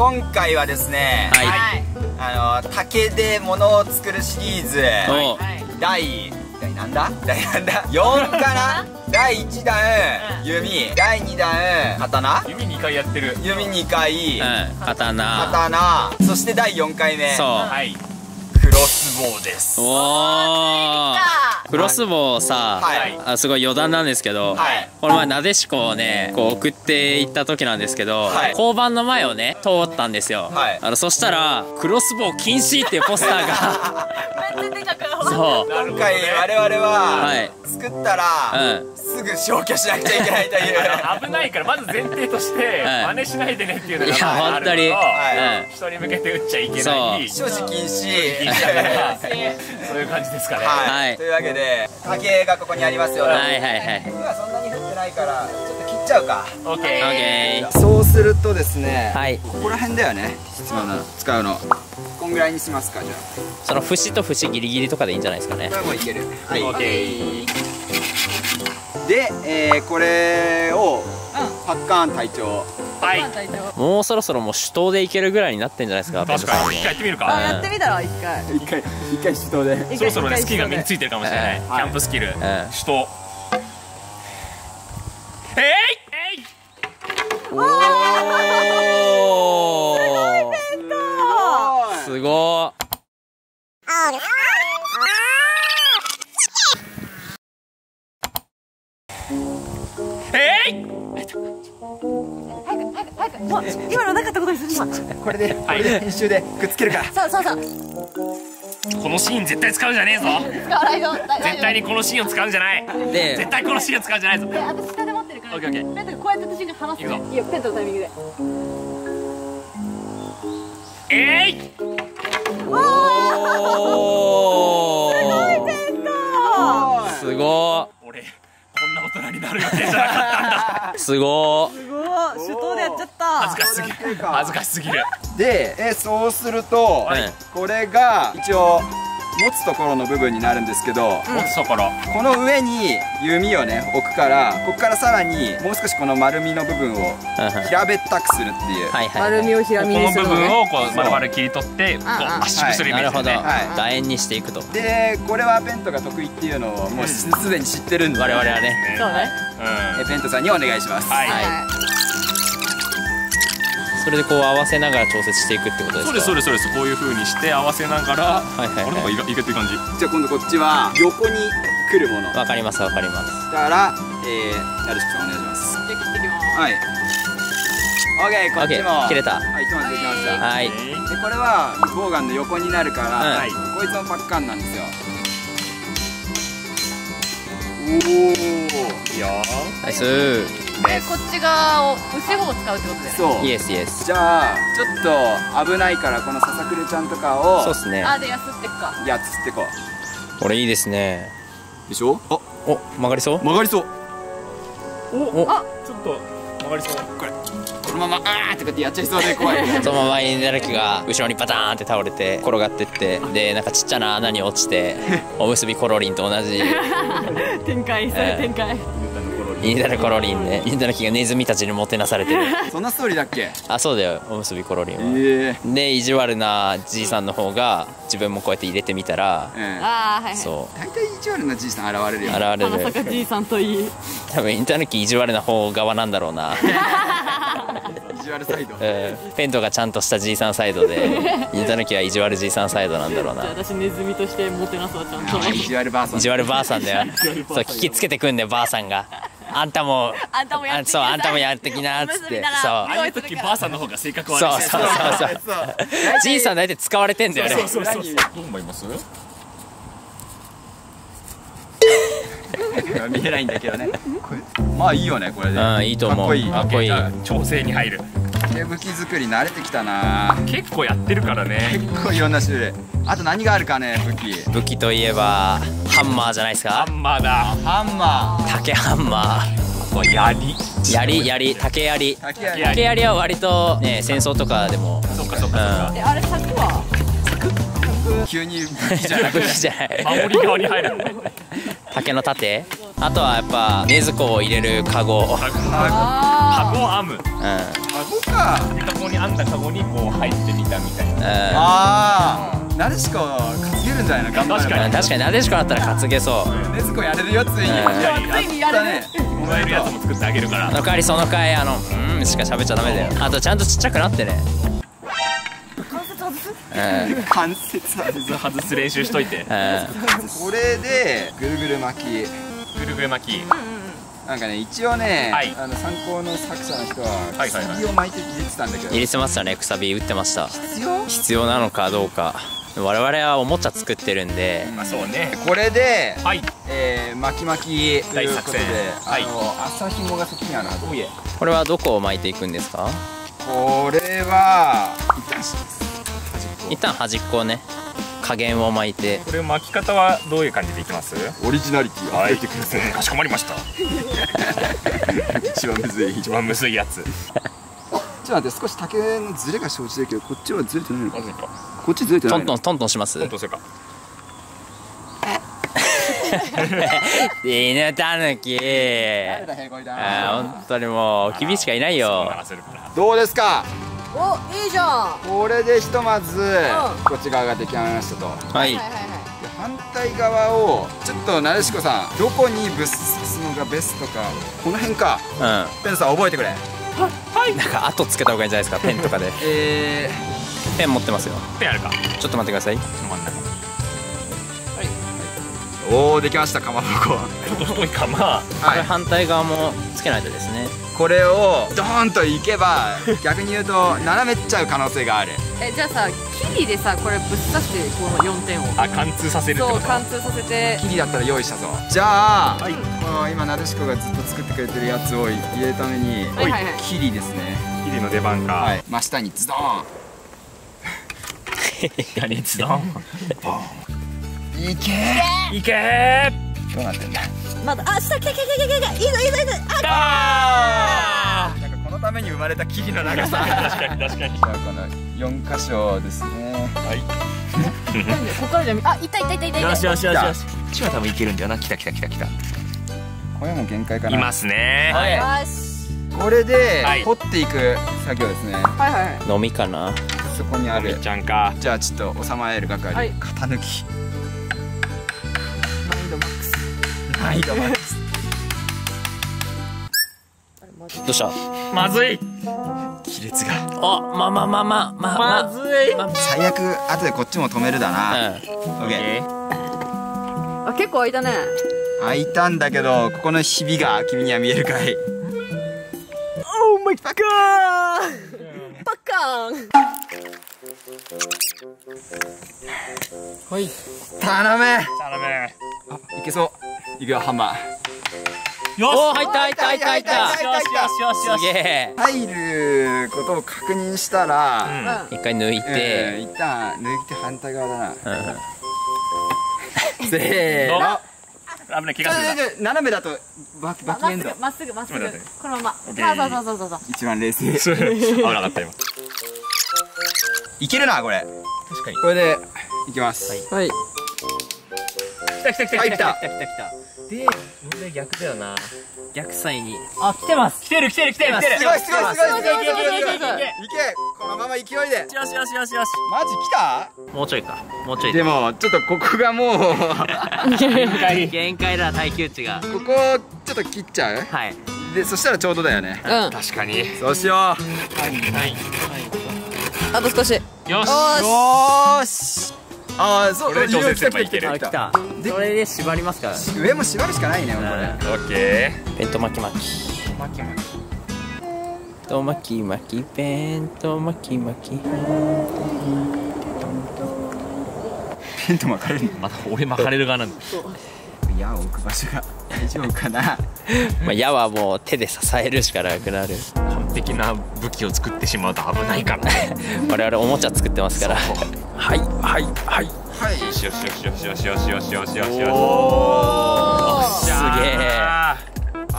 今回はですね、はい。はい。あの竹で物を作るシリーズ、お。第第なんだ？第なんだ？4かな第1弾弓。第2弾刀。指2回やってる。弓2回うん。刀。刀。そして第4回目。そう。はいボウです。おおクロスボウさ、はい。あすごい余談なんですけど、はい。この前なでしこをねこう送って行った時なんですけど、はい。交番の前をね通ったんですよ、はい。あのそしたら「クロスボウ禁止」っていうポスターが。そう。今回我々は、はい。作ったら、うん。すぐ消去しなくちゃいけないという。危ないからまず前提としてはい真似しないでねっていうのがいや本当に。はい人に向けて撃っちゃいけそう。ない所持禁止禁止だからそういう感じですかね。はい、はい。というわけで竹がここにありますよね、はいはいはい今はそんなに降ってないからちょっと切っちゃうか。オッケオッケーそうするとですね、はい。ここら辺だよね。必要なの使うの。こんぐらいにしますかじゃその節と節ギリギリとかでいいんじゃないですかね。もういける。はい。オッケーで、えー、これをパッカーン隊長。はい。もうそろそろもう手刀でいけるぐらいになってんじゃないですか確かに。一回やってみるあかやってみたら一回。一回一回手刀で。そろそろねスキルが身についてるかもしれない。えキャンプスキル。ん。手刀編集でくっつけるから。そうそうそう。このシーン絶対使うんじゃねえぞ。使わないよ絶対にこのシーンを使うんじゃない。いで絶対このシーンを使うんじゃないぞ。私下で持ってるから。オッケーオッケー。ペントがこうやって私が離すいくぞ。いいよペントのタイミングで。えいおお大人になる予定じゃなかったんだ。ー すごー。すごい手刀でやっちゃった。恥ずかしすぎる。恥ずかしすぎる。でえそうすると、はい。これが一応持つところの部分になるんですけど、持つところ。この上に弓をね置くからここからさらにもう少しこの丸みの部分を平べったくするっていう、はいはい丸みを平こみにの部分するのねをこう丸々切り取ってこうあ圧縮するイメージですね。はい。楕円にしていくと。でこれはペントが得意っていうのをもうすすでに知ってるんで。我々はね。そうね。うんえペントさんにお願いします。はい。はいそれでこう合わせながら調節していくってことですか？そうですそうですそうです。こういう風にして合わせながらはいはいはい。あれなんかいけてる感じ。じゃあ今度こっちは横に来るもの。だわかりますわかります。からえー、なるしこさんお願いします。じゃあ切ってきます。はい。OK こっちも。切れた。はい一枚できましたはい。でこれはボウガンの横になるから、はいこいつもパッカンなんですよ。おおいいよナイスでこっち側を後ろを使うってことでね。そう。イエスイエスじゃあちょっと危ないからこのささくれちゃんとかをそうっすね。あでやすってくか。やっつってここれいいですね。うでしょ？あお曲がりそう？曲がりそう。おあちょっと曲がりそう。これこのままあーってこうやってやっちゃいそうで怖い。そのままエネルギーが後ろにバターンって倒れて転がってってでなんかちっちゃな穴に落ちて おむすびコロリンと同じ。展開それ展開インダルコロリンで インダルキがネズミたちにもてなされてる。そんなストーリーだっけ？あそうだよ。おむすびコロリンは。ええで意地悪なじいさんの方が自分もこうやって入れてみたらうん。ああはいはい。そ大体意地悪なじいさん現れるよう現れ花る坂じいさんといい。多分インターネット意地悪な方側なんだろうな。意地悪サイド。うん。ペントがちゃんとしたじいさんサイドで インターネットは意地悪じいさんサイドなんだろうな。じゃあ私ネズミとしてもてなすわちゃんとあ意地悪ばあさん意地悪ばあさんだよ。そう聞きつけてくんだよばあさんが。あんたもあんたもやってきなあんたもやってきなっつって。そう。ああいう時ばあさんの方が性格悪い。そうそうそうそう。じいさん大体使われてんだよね。そうそうそうそうどう思います？見えないんだけどね。まあいいよねこれで。うんいいと思う。かっこいい。かっこいい。調整に入る。竹武器作り慣れてきたな。結構やってるからね。結構いろんな種類。あと何があるかね武器。武器といえばハンマーじゃないですハかンマーだ。ハンマ竹ハンマこれ槍。ー槍槍。竹槍。ー竹槍。竹槍は割とね戦争とかでも。そっかそっかそっか。えあれ柵は？急に武器じゃなくて武器じゃない守り側に入る。竹の盾？あとはやっぱ禰豆子を入れるカゴ。うんカゴ編むあこか。でカゴに編んだカゴにこう入ってみたみたいな。ああなでしこ担げるんじゃないの？頑張確かうん確かに。なでしこだったら担げそう。ねずこやれるよついにうん。ついにやれるね。もらえるやつも作ってあげるから。その代わりその回あの「うん」しか喋っちゃダメだよ。あとちゃんとちっちゃくなってね。うん関節外す外す練習しといて。うんこれでぐるぐる巻き。ぐるぐる巻き。なんかね一応ね、はい。あの参考の作者の人ははいはいはい。釘を巻いて入れてたんだけど、入れてましたねくさび打ってました。必要？必要なのかどうか。我々はおもちゃ作ってるんで。まあそうね。これで、はい。えー、巻き巻きということで大作戦。はい。あの朝紐がそっちにあるはず。おいえ。これはどこを巻いていくんですか？これは一旦します一旦端っこをね加減を巻いて。これ巻き方はどういう感じでいきます？オリジナリティはい。てください。かしこまりました。一番むずい。一番むずいやつ。ちょっと待って少し竹のズレが生じてるけどこっちはずれてないのかこっちずれてないの？トントントントンします？トントンするか。犬たぬき。誰だへこいだ？あー本当にもう君しかいないよ。どうですか？おいいじゃん。これでひとまずこっち側が出来上がりましたと。はい。はいはいで反対側をちょっとなでしこさんどこにぶっ刺すのがベストかこの辺か。うペンさん覚えてくれ。んなんか後つけた方がいいんじゃないですかペンとかで。えペン持ってますよ。ペンあるか。ちょっと待ってください。真ん中ー、おおできましたかまぼこちょっと太いかまあこれはい反対側もつけないとですね。これをドーンといけば逆に言うと斜めっちゃう可能性がある。えじゃあさキリでさこれぶっ刺してこの4点を。あ貫通させるってこと？そう貫通させて。キリだったら用意したぞ。じゃあ、はい。この今なでしこがずっと作ってくれてるやつを入れるために、はいはいはい。キリですね。キリの出番か。はい。真下にズドー何つだン いけ。いけ。どうなってんだ？まだあ下けけけけけけいいぞいいぞいいぞ。あなんかこのために生まれたキリの長さ。確かに確かに。じゃあこの4箇所ですね。ここからじゃあいたいたいたい。たいたよしよしよし。よし。こっちは多分いけるんだよな。来た来た来た来た。これも限界かな。いますね。はい。これではい。掘っていく作業ですね。はいはい。はい飲みかな。そこにある。みっちゃんか。じゃあちょっと収まえる係、はい。型抜き難易度マックスどうした？まずい。亀裂が。あまあまあまあまあまあまあ。ずい。まあ。最悪後でこっちも止めるだな、うん。オッケーあ結構開いたね。開いたんだけどここのひびが君には見えるかい。オーマイガーパッカーン。はい。頼め頼めいけそういくよハンマーよおお入った入った入った。入った入った入った。すげえ。入ることを確認したら、うん。一回抜いえてー、一旦抜いて反対側だな。うん。せーの。危ない怪我する斜めだとバキバキエンド。まっすぐまっすぐこのまま。そうそうそうそうそう一番冷静。危なかった今。いけるなこれ。確かに。これでいきます、はい。来た来た来た入った。来た来た来たで、俺は逆だよな。逆サイに。あ、来てます。来てる来てる来てる来てる。すごいすごいすごいすごい。いけいけいけいけいけ。このまま勢いで。よしよしよしよし。マジ来た？もうちょいか。もうちょい。でもちょっとここがもう限界 限界だ耐久値が。ここちょっと切っちゃう？はい。でそしたらちょうどだよね。うん。確かに。そうしよう。はいはいはい。あと少し。よし。よし。ああそうこれで調整すればいける。あ来た。それで縛りますから上も縛るしかないねこれ。オッケペント巻き巻きー。巻き巻きペント巻き巻き。ペント巻き巻き。ペント巻かれるまた俺巻かれる側なんだ。矢を置く場所が大丈夫かな。まあ矢はもう手で支えるしかなくなる完璧な武器を作ってしまうと危ないから。ね 我々おもちゃ作ってますから。はいはいはい。はい。よしよしよしよしよしよしよしよしよし。よしおすげえあ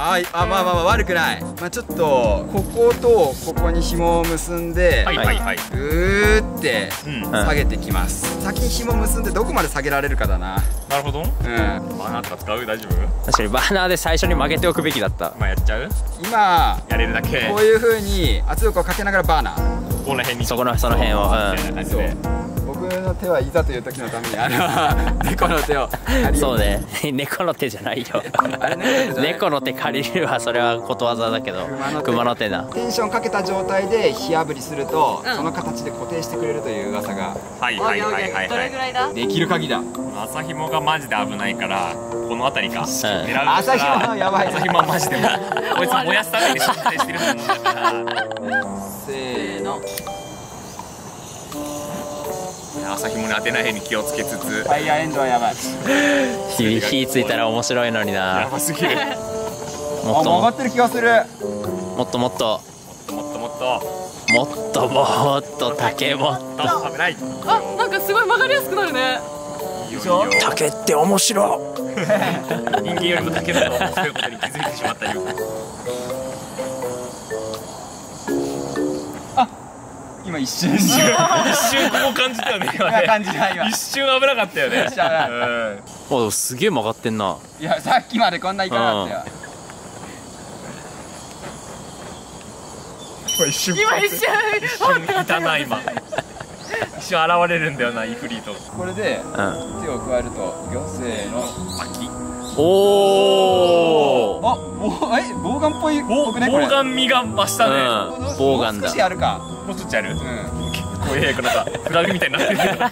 あーあまあまあまあ悪くない。まあちょっとこことここに紐を結んで、はい。はいはいぐーってうん。下げてきます、先に紐結んでどこまで下げられるかだな。なるほど。うん。バーナーとか使う？大丈夫？確かにバーナーで最初に曲げておくべきだった。まあやっちゃう？今やれるだけ。こういう風に圧力をかけながらバーナー。ここら辺に。そこのその辺を。みたいな感じで。僕の手はいざという時のためにあの猫の手をうんそうね。猫の手じゃないよ。猫の手借りるはそれはことわざだけど。熊熊の手だ。テンションかけた状態で火炙りすると、その形で固定してくれるという噂が。はいオッケーオッはいはいケー。どれぐはいはいらいだ？できる限りだ。朝ひもがマジで危ないからこの辺りか、狙うとしたら朝ひもはやばい朝ひもはマジで こいつ燃やすために設定してると思うんだから。せーの朝ひもに当てないように気をつけつつ。ファイヤーエンドはやばい。火火ついたら面白いのにやなばすぎる。もっとも。あ曲がってる気がする。もっともっと。もっともっと。もっともっと。竹もっと。危ないあなんかすごい曲がりやすくなるね。いいよいいよ。竹って面白 人間よりも竹だと面白いことに気づいてしまったよ今一瞬一瞬ここ感じたよね。今今ね感じない今一瞬危なかったよね。一瞬危なかったうんおすげえ曲がってんな。いやさっきまでこんないかなかったよ。今一瞬今一瞬いたな今。一瞬現れるんだよなイフリート。これでうん。手を加えると行政の巻きおおあぼえボウガンっぽいボ僕ねボウガン味が増したね、うん。ボウガンもう少しだ。やるか。もうちょっとやる？うん。結構ええこれなんかフラグみたいになってる。回転さ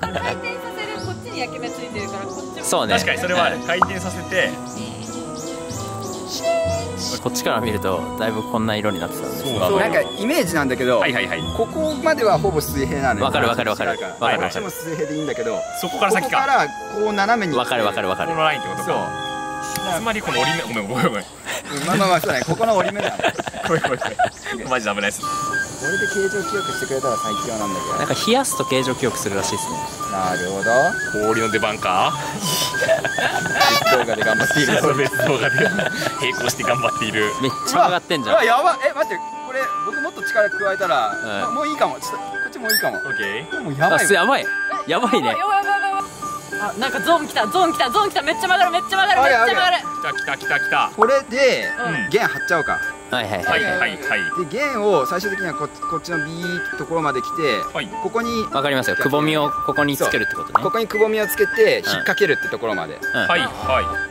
せるこっちに焼き目ついてるからこっちも。そうね。確かにそれは回転させて。こっちから見るとだいぶこんな色になってたんですそうなんかイメージなんだけど、はいはいはい。ここまではほぼ水平なのよわかるわかるわかる。わかるこっちも水平でいいんだけどそこから先か。ここからこう斜めにわかるわかるわかる。このラインってことそう。かつまりこの折り目ごめんごめんごめん。うんまあまあまあそうだね。ここの折り目だ。こごめんごめんごめん。マジで危ないです。れで形状記憶してくれたら最強なんだなんか冷やすと形状記憶するらしいですね。けどなるほど。氷の出番か。動画で頑張っている。そう別動画で並行して頑張っている。めっちゃ曲がってんじゃん。やばえ待って。これ僕もっと力加えたら、うん。あもういいかも。ちょっとこっちもういいかも。オッケー。もうやばい。やばい。やばいね。やばいやばいやばいあなんかゾーン来た。ゾーン来た。ゾーン来た。めっちゃ曲がる。めっちゃ曲がる。めっちゃ曲がる。来た来た来た。来たこれでうん。弦張っちゃおうか。はいはいははいいはいはい。で弦を最終的にはこっちこっちの B ところまで来てはい。ここにわかりますよ。くぼみをここにつけるってことね。ここにくぼみをつけて引っ掛けるってところまで、一うん。はいは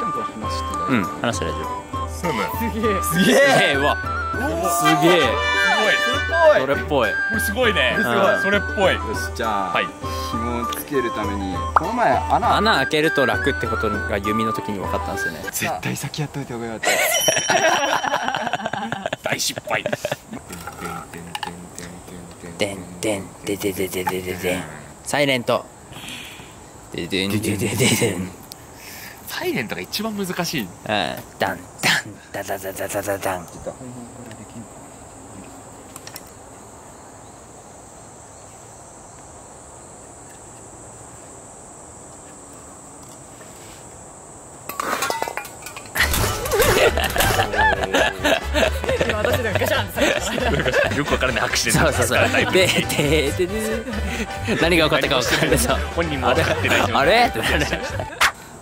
旦これ離して大丈夫うん話して大丈い進むすげえ。すげ夫すげえうわすげえ。すそれっぽい。ごい。これすごいね。すごいそれっぽい。よしじゃあ、はい紐をつけるためにこの前穴穴開けると楽ってことが弓の時に分かったんですよね。絶対先やっといた方がよかった。大失敗。でんでんでででででででんサイレントででんででででんうんサイレントが一番難しいダンダンダダダダダダダン今私なんかガシャンってよくわからない拍手でそうそうそう。ででででで何が起こったか分かんないそう本人も分かってないあれ？ってなる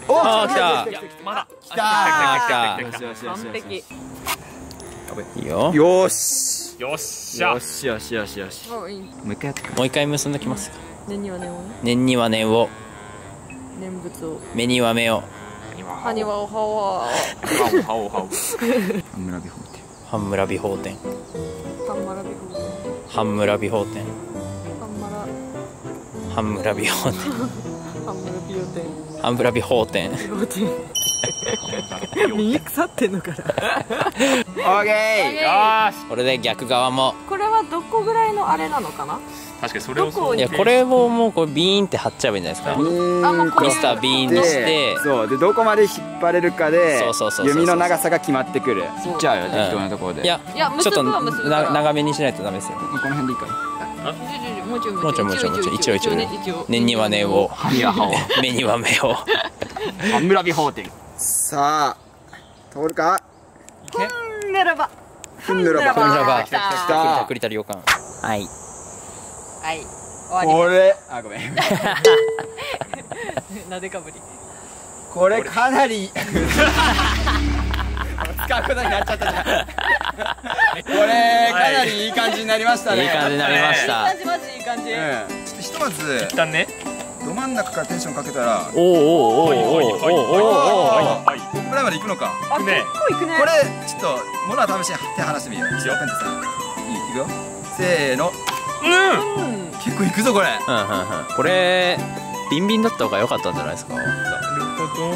おあー来た。まだ来た。あ来た。来た。来た。来た。よしよし完璧いいよよーしよっしゃよしよしよしよしもう一回やってもう一回結んできますか念には念を念には念を念仏を目には目を歯にはお歯はハオハオ村美法って半村美法店。ハンマラビフ半村美法店。ハンマラ半村美法店。ハンマラ美容店。半村美法店。美容店。右腐ってんのかな。オーケよーし！これで逆側もはどこぐらいのあれなのかな？確かにそれをどこに？いやこれをもうこれビーンって貼っちゃえばいいんじゃないですかミスタービーンにして。そう。でどこまで引っ張れるかでそうそうそうそう弓の長さが決まってくる。いっちゃうよ適当なところで。いやいやちょっと長めにしないとダメですよ。この辺でいいかもうちょいもうちょいもうちょいもうちょい一応一応ね。念には念を歯には歯を目には目を。半村美法店さあ通るか？ならばふんぬらば。こんにちは来た来た栗田旅館はい。はい。終わこれあごめん。り なでかぶりこれかなり。使うことになっちゃったじゃん。これかなりい。い感じになりましたね。いい感じになりましいいた感じマジいい感じ。うん。ちょっとひとまず一旦ね。ど真ん中からテンションかけたら。おおおおおおおおはいここぐらいまで行くのか。あね。結構いくね。これちょっと物は試しに手離してみよう。いいよ。ペンタさん。いいいくよ。せーの。うん。うん結構いくぞこれ。うんうんうん。これビンビンだった方が良かったんじゃないですか？なるほど。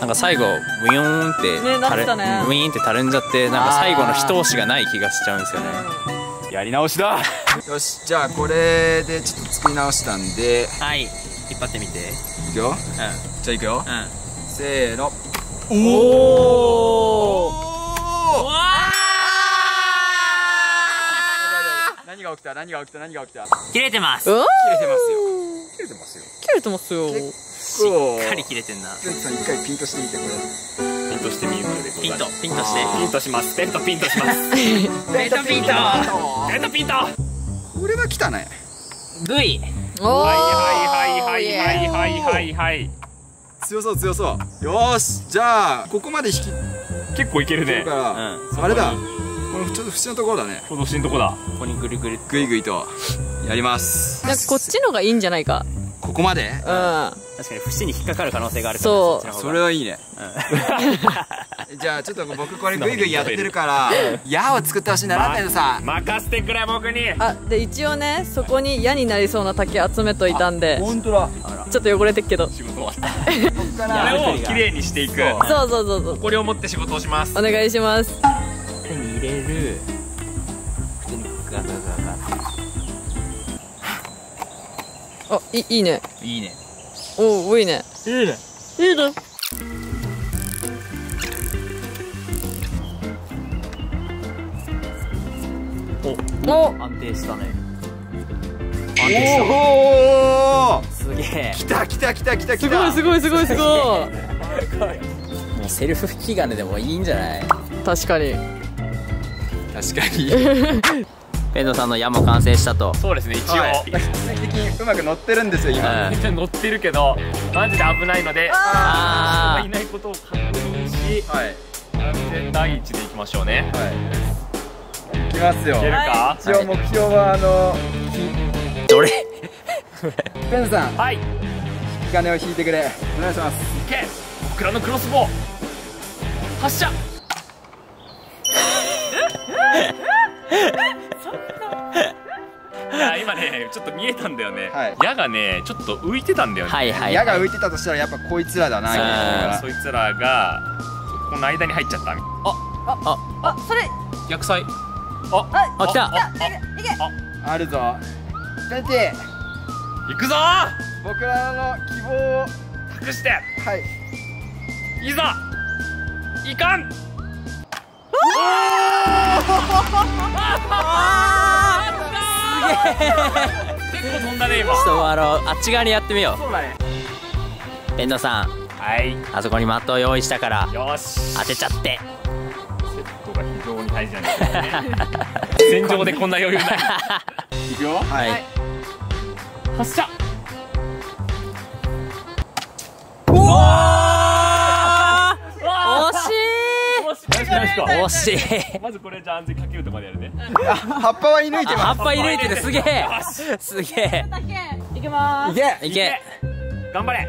なんか最後ウィヨーンってねなってたね。ウィーンってたるんじゃってなんか最後の一押しがない気がしちゃうんですよね。やり直しだ。よしじゃあこれでちょっと作り直したんで。はい。引っ張ってみて。いくよ。うじゃあいくよ。んうん。せーのおおお何が起きた何が起きた何が起きた切れてます。うん切れてますよ。切れてますよ。切れてますよ。ししっかり切れてんな。一回ピンとしてみてこれ。ピンとしてみるのでピンとピンとして。ピンとします。ペンとピンとします。ペントピント。ペンとピンとこれは来たね。V おー。はいはいはいはいはいはいはいはい強そう強そう。よーしじゃあここまで引き結構いけるね。るから、うん。あれだ。このちょっと縁のところだね。今年のとこだ。ここにぐるぐるグイグイとやります。なんかこっちのがいいんじゃないかここまで？うん。確かに節に引っかかる可能性があるからそう。それはいいね。じゃあちょっと僕これグイグイやってるから 矢を作ってほしいならペンタさん。任せてくれ僕に。あで一応ねそこに矢になりそうな竹集めといたんで。本当だ。ちょっと汚れてっけど。仕事終わった。ここから。これをきれいにしていく。そうそうそうそう。これを持って仕事をします。お願いします。手に入れる。普通に。ガガガガあいいいね。いいね。おおいいね。いいね。いいね。お安定したね。おおすげえ。来た来た来た来た来すごたいすごいすごいすごい。もうセルフ引き金でもいいんじゃない？確かに。確かに ペンドさんの矢も完成したと。そうですね一応、はい。的にうまく乗ってるんですよ今。うん乗ってるけどマジで危ないのであいないことを確認しはい。安全第一でいきましょうね。はい。いきますよ。いけるか？一応目標はあのーどれ？ペンさん。はい。い引き金を引いてくれ。お願いします。け。僕らのクロスボウ。発射 ねちょっと見えたんだよね、はい。矢がねちょっっと浮いてたんだよね、はいはい矢が浮いてたとしたらやっぱこいつらだなあそいつらがこの間に入っちゃった。あそれ。逆サイ。あ来た。あるぞ。ペンテ行くぞ。僕らの希望を託して。はい。いざ。いかん 結構飛んだね今。ちょっとあのあっち側にやってみよそう。だねうペンドさん。はい。あそこにマットを用意したからよし。当てちゃって。セットが非常に大事なんですよね。戦場でこんな余裕ない。いくよ。はい。発射。惜惜しい惜しい。まずこれじゃあ安全かけるとこまでやるね。葉っぱは射抜いてあ葉まっぱ入れてるすげえ。すげえ。いいきます。すいけ。いけ。頑張れ。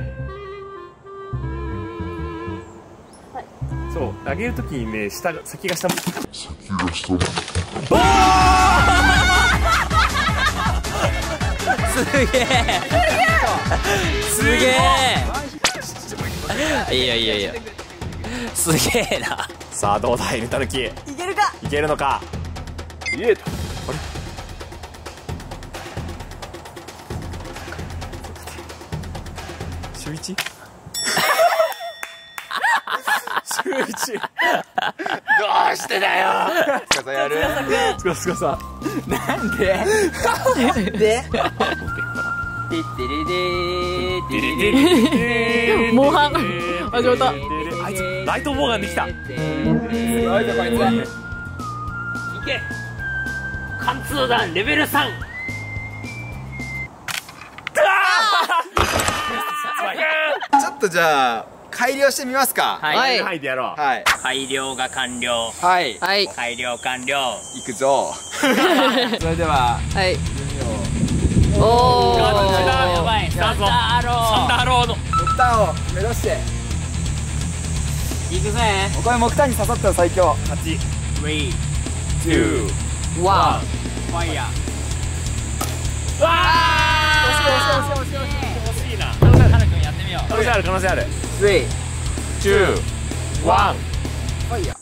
そう投げるときにね下が先が下すげえ。すげえ。いいよいいよいいよ。すげえなさあどうだいルタヌキいいけるか？けるのか？いえと。あれ？週一？週一。どうしてだよ。つかさやる。すかすかさ。なんで？で？ってれでモンハン始まったライトボウガンできた。いすごいぞこいつけ。貫通弾レベル3ちょっとじゃあ改良してみますか。はい、はい。はい。でやろうはい改良が完了。はい。はい改良完了。い。くぞ。それでは。はい。おおやばい。サンダーロサンダーローの。木炭を目指してーいくぜ。これ木炭に刺さったら最強。8 3 2わファイヤー。わあ惜しい惜しい惜しい惜しいな田中君やってみよう可能性ある可能性ある3 2 1ファイヤー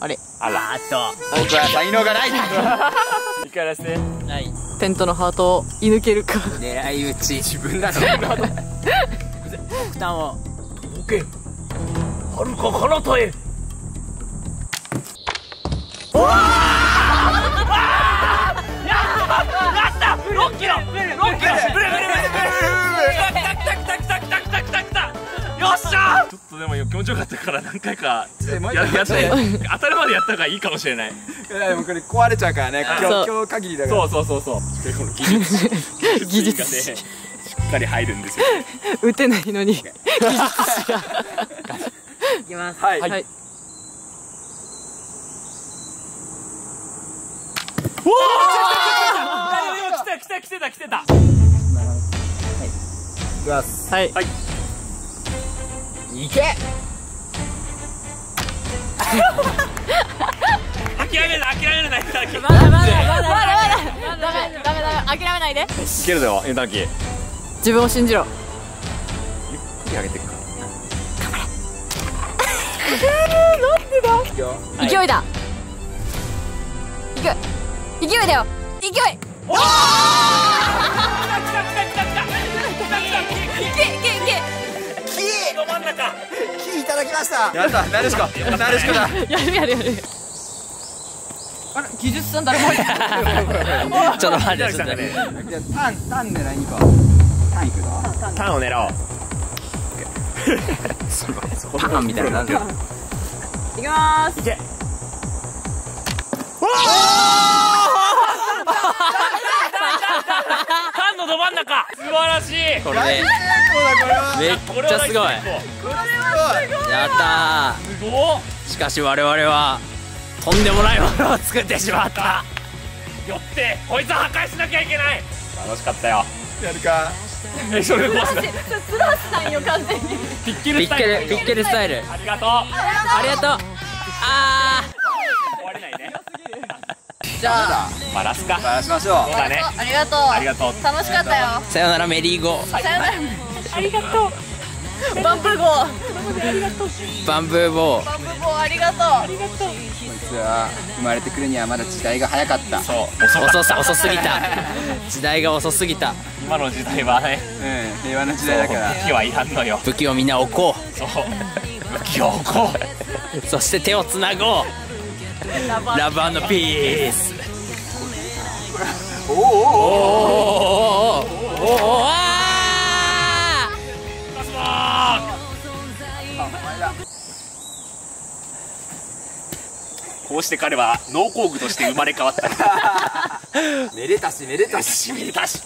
あれあらあっと僕は才能がない一回やらせてはいペントのハートを射抜けるか狙い撃ち自分だぞ負担をはるか彼方へ。おおやったやった6キロ6キロブレブレブレブレブレ来た来たよっしゃちょっとでも気持ちよかったから何回かやや当たるまでやった方がいいかもしれないいやでもこれ壊れちゃうからね今日今日限りだからそうそうそうそうこの技術技術がねしっかり入るんですよ打てないのに技術がいきます。はい。はい。おお来た来た来てた来てたいきますはいいけ諦めない諦めない諦めないまだまだまだダメダメダメ諦めないでいけるぞエンタンキー自分を信じろ振り上げていくかなんでだ？勢いだ、勢い。勢いだよ。勢い。おおいただきました。やだ何か？何ですかだ？やるやるやる。あ技術さん誰もちょっとちょっと待ってタンタン狙いに行こう。タン行くぞ。タンを狙おう。パンみたいななんかいきまーす。いけ。タンのど真ん中。素晴らしい。これねそうだこれはめっこれはちゃすごい。やった功すごしかし我々はとんでもないものを作ってしまった。よってこいつを破壊しなきゃいけない。楽しかったよ。やるかえそれで壊すねスラッシュさんよ完全に。ピッケルスタイル。ルピッケルスタイル。ありがとう。ありがとう。あ終われないね。じゃあ。バラすか。バラしましょそうだね。ありがとう。ありがとう。楽しかったよ。ーさよならメリーゴ。ーさよなら。ありがとうバンプー号バンブーボー。バンプー号ありがとう。うこいつは生まれてくるにはまだ時代が早かった。そう遅さ遅すぎた。時代が遅すぎた。た今の時代はね。うん平和な時代だから。武器はいらんのよ。武器をみんな置こそう。武器を置こう。うそして手をつなごう。ラブピース。おおおおおーおーおーおーおーあこうして彼は農工具として生まれ変わった。めでたしめでたし。しめたし